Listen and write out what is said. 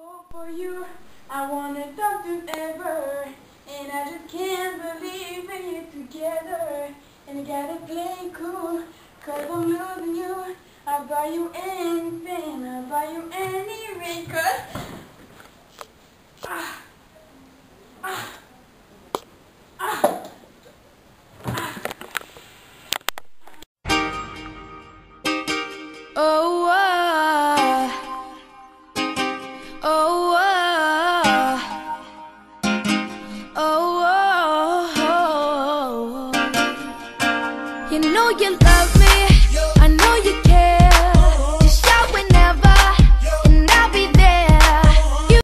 Oh, for you, I wanna talk to ever, and I just can't believe we're together. And I gotta play cool, cause I'm losing you. I'll buy you anything, I'll buy you any ring, cause ah, ah, ah. Oh, ah. Oh, ah. oh, oh, oh. You know you